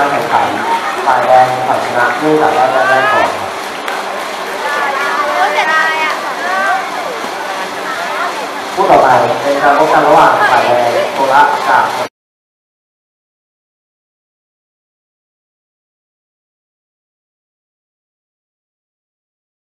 การแข่งขันฝ่ายแดงฝ่ายชนะเนื่องจากว่าได้แรกก่อนผู้ต่อไปเป็นการพบกันระหว่างฝ่ายแดงโคละกับ